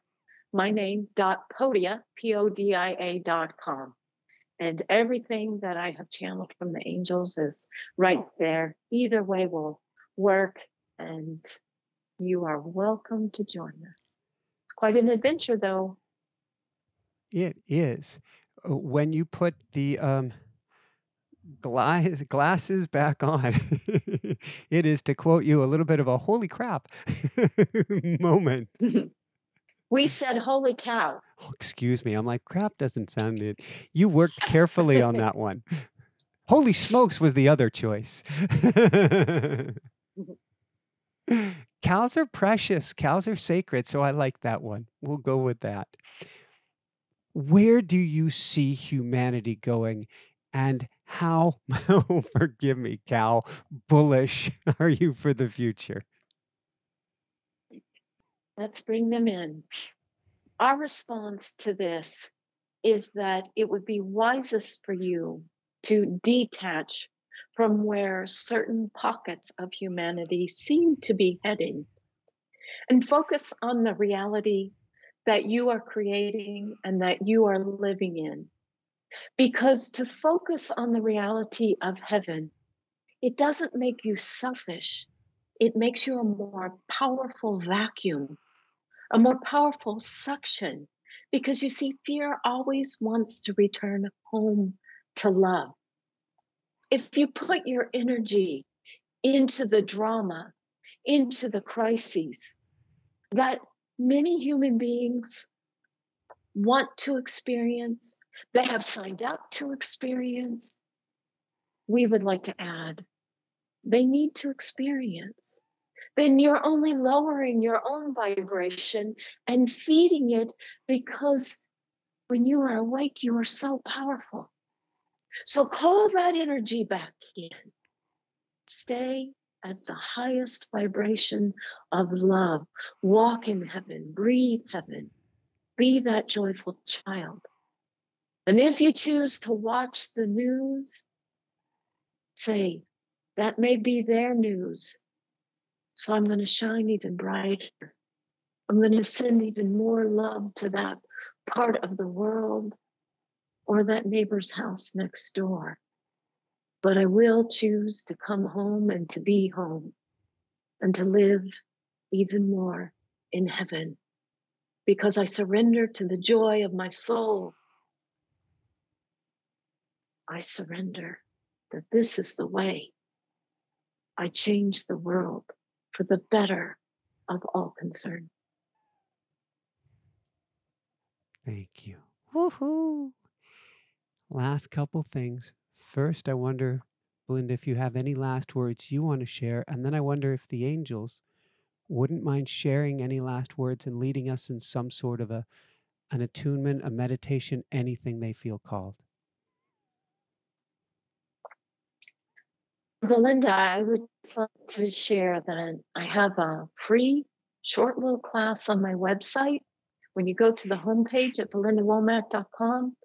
my name, dot podia, P O D I A dot com. And everything that I have channeled from the angels is right there. Either way will work, and you are welcome to join us. It's quite an adventure, though. It is. Uh, When you put the um, glass, glasses back on, *laughs* it is, to quote you, a little bit of a holy crap *laughs* moment. *laughs* we said, Holy cow. *laughs* Oh, excuse me. I'm like, crap doesn't sound it. You worked carefully on that one. *laughs* Holy smokes was the other choice. *laughs* Mm-hmm. Cows are precious. Cows are sacred. So I like that one. We'll go with that. Where do you see humanity going? And how, oh, forgive me, Cal, bullish are you for the future? Let's bring them in. Our response to this is that it would be wisest for you to detach from where certain pockets of humanity seem to be heading and focus on the reality that you are creating and that you are living in. Because to focus on the reality of heaven, it doesn't make you selfish, it makes you a more powerful vacuum, a more powerful suction. Because you see, fear always wants to return home to love. If you put your energy into the drama, into the crises that many human beings want to experience, they have signed up to experience, we would like to add, they need to experience. Then you're only lowering your own vibration and feeding it because when you are awake, you are so powerful. So call that energy back in. Stay at the highest vibration of love. Walk in heaven, breathe heaven, be that joyful child. And if you choose to watch the news, say, that may be their news. So I'm going to shine even brighter. I'm going to send even more love to that part of the world or that neighbor's house next door. But I will choose to come home and to be home and to live even more in heaven because I surrender to the joy of my soul. I surrender that this is the way. I change the world for the better of all concerned. Thank you. Woohoo! Last couple things. First, I wonder, Belinda, if you have any last words you want to share. And then I wonder if the angels wouldn't mind sharing any last words and leading us in some sort of a an attunement, a meditation, anything they feel called. Belinda, I would like to share that I have a free short little class on my website. When you go to the homepage at belindawomack.com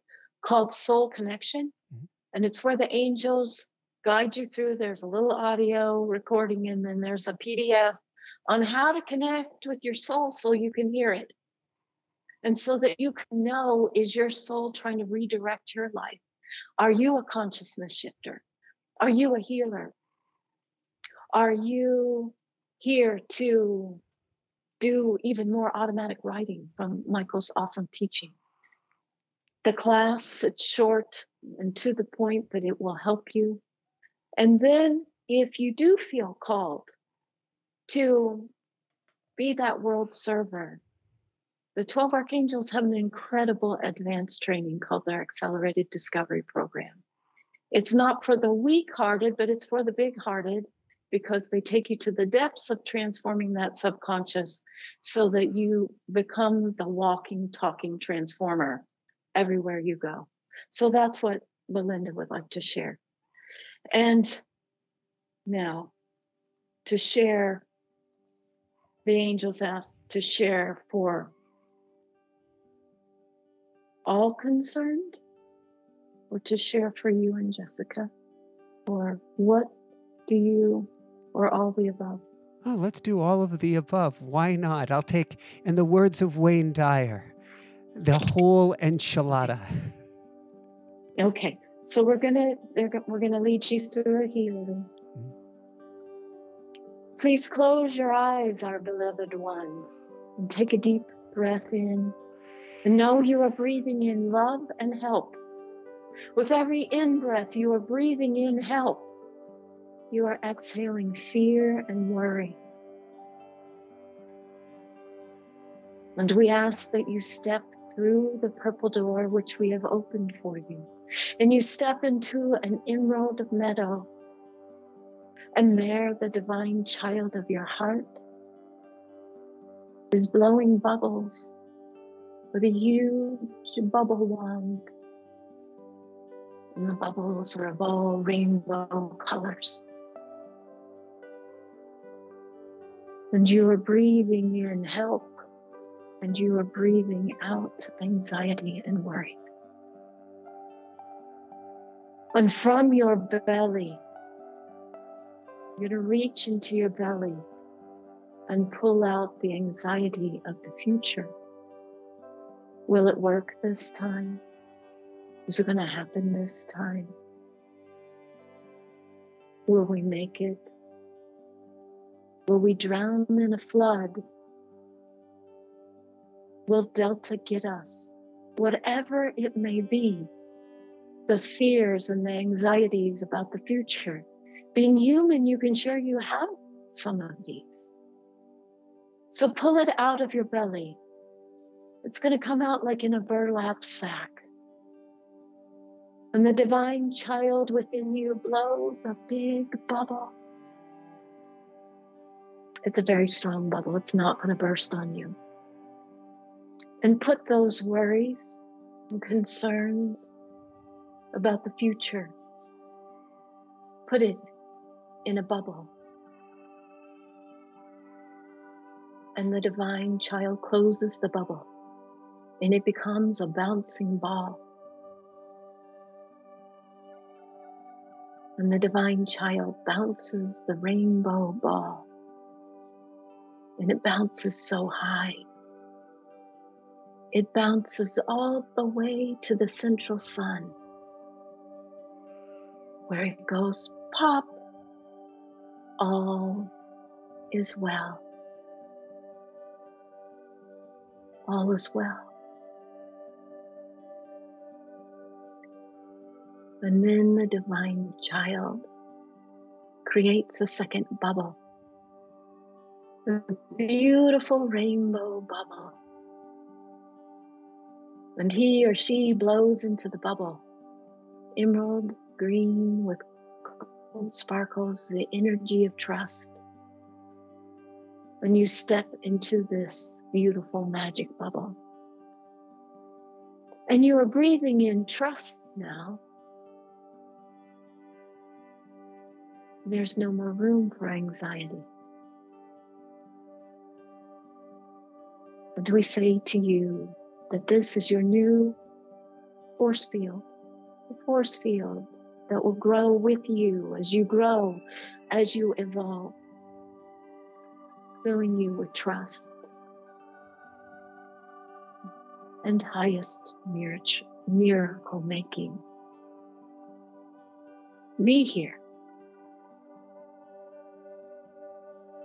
called Soul Connection, Mhm. and it's where the angels guide you through. There's a little audio recording, and then there's a PDF on how to connect with your soul so you can hear it. And so that you can know is your soul trying to redirect your life? Are you a consciousness shifter? Are you a healer? Are you here to do even more automatic writing from Michael's awesome teaching? The class, it's short and to the point, but it will help you. And then if you do feel called to be that world server, the 12 archangels have an incredible advanced training called their Accelerated Discovery Program. It's not for the weak hearted, but it's for the big hearted because they take you to the depths of transforming that subconscious so that you become the walking, talking transformer everywhere you go. So that's what Belinda would like to share. And now to share, the angels asked to share for all concerned or to share for you and Jessica? Or what do you, or all the above? Oh, let's do all of the above. Why not? I'll take, in the words of Wayne Dyer, the whole enchilada. Okay, so we're gonna we're gonna lead you through a healing. Mm-hmm. Please close your eyes, our beloved ones, and take a deep breath in. And know you are breathing in love and help. With every in breath, you are breathing in help. You are exhaling fear and worry. And we ask that you step through the purple door which we have opened for you, and you step into an emerald meadow. And there, the divine child of your heart is blowing bubbles with a huge bubble wand. And the bubbles are of all rainbow colors. And you are breathing in help, and you are breathing out anxiety and worry. And from your belly, you're going to reach into your belly and pull out the anxiety of the future. Will it work this time? Is it going to happen this time? Will we make it? Will we drown in a flood? Will Delta get us? Whatever it may be, the fears and the anxieties about the future. Being human, you can share you have some of these. So pull it out of your belly. It's going to come out like in a burlap sack. And the divine child within you blows a big bubble. It's a very strong bubble. It's not going to burst on you. And put those worries and concerns about the future, put it in a bubble. And the divine child closes the bubble and it becomes a bouncing ball. And the divine child bounces the rainbow ball and it bounces so high. It bounces all the way to the central sun, where it goes pop. All is well. All is well. And then the divine child creates a second bubble a beautiful rainbow bubble. And he or she blows into the bubble, emerald green with gold sparkles, the energy of trust. When you step into this beautiful magic bubble. And you are breathing in trust now. There's no more room for anxiety. And we say to you that this is your new force field, a force field that will grow with you as you grow, as you evolve, filling you with trust and highest miracle making. Be here.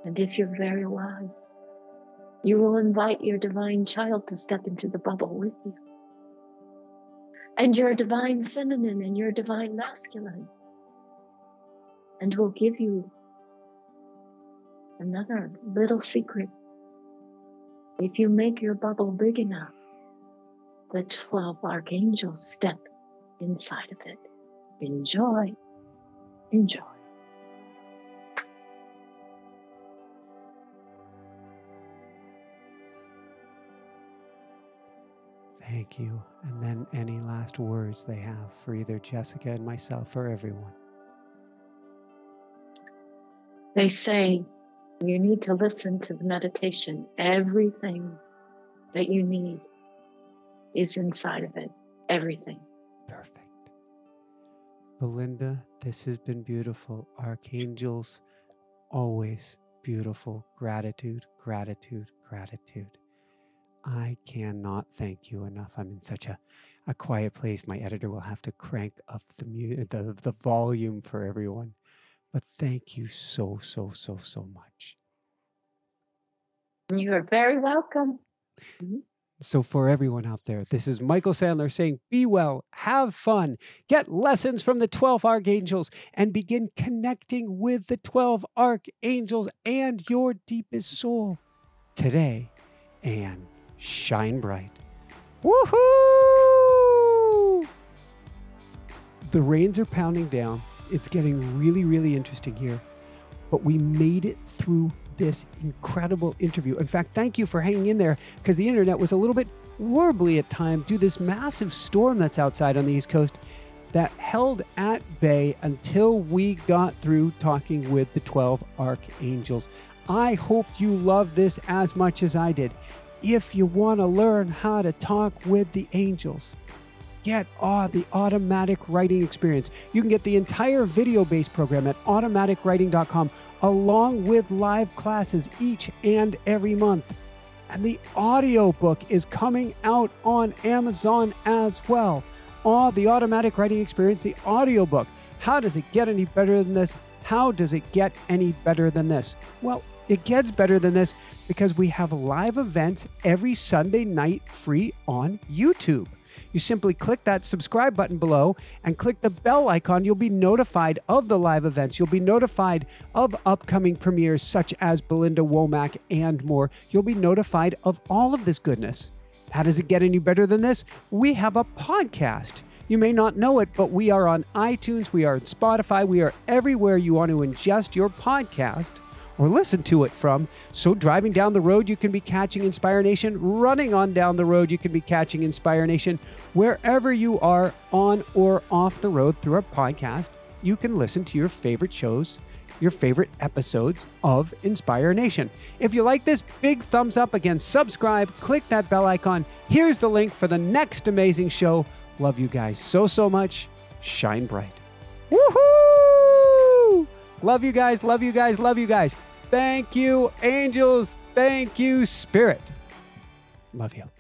And if you're very wise, you will invite your divine child to step into the bubble with you. And your divine feminine and your divine masculine. And will give you another little secret. If you make your bubble big enough, the 12 archangels step inside of it. Enjoy. Enjoy. Thank you. And then any last words they have for either Jessica and myself or everyone. They say you need to listen to the meditation. Everything that you need is inside of it. Everything. Perfect. Belinda, this has been beautiful. Archangels, always beautiful. Gratitude, gratitude, gratitude. I cannot thank you enough. I'm in such a, a quiet place. My editor will have to crank up the, mu- the the volume for everyone. But thank you so so so so much. You are very welcome. Mm-hmm. So, for everyone out there, this is Michael Sandler saying, Be well, have fun, get lessons from the 12 archangels, and begin connecting with the 12 archangels and your deepest soul today and shine bright. Woohoo! The rains are pounding down. It's getting really, really interesting here. But we made it through this incredible interview. In fact, thank you for hanging in there because the internet was a little bit warbly at times due to this massive storm that's outside on the East Coast that held at bay until we got through talking with the 12 archangels. I hope you love this as much as I did. If you want to learn how to talk with the angels, get uh, the automatic writing experience. You can get the entire video based program at automaticwriting.com along with live classes each and every month. And the audiobook is coming out on Amazon as well. Awe, the automatic writing experience, the audiobook. How does it get any better than this? How does it get any better than this? Well, it gets better than this because we have live events every Sunday night free on YouTube. You simply click that subscribe button below and click the bell icon. You'll be notified of the live events. You'll be notified of upcoming premieres such as Belinda Womack and more. You'll be notified of all of this goodness. How does it get any better than this? We have a podcast. You may not know it, but we are on iTunes, we are on Spotify, we are everywhere you want to ingest your podcast or listen to it from. So, driving down the road, you can be catching Inspire Nation. Running on down the road, you can be catching Inspire Nation. Wherever you are on or off the road through our podcast, you can listen to your favorite shows, your favorite episodes of Inspire Nation. If you like this, big thumbs up again, subscribe, click that bell icon. Here's the link for the next amazing show. Love you guys so, so much. Shine bright. Woohoo! Love you guys, love you guys, love you guys. Thank you, angels. Thank you, spirit. Love you.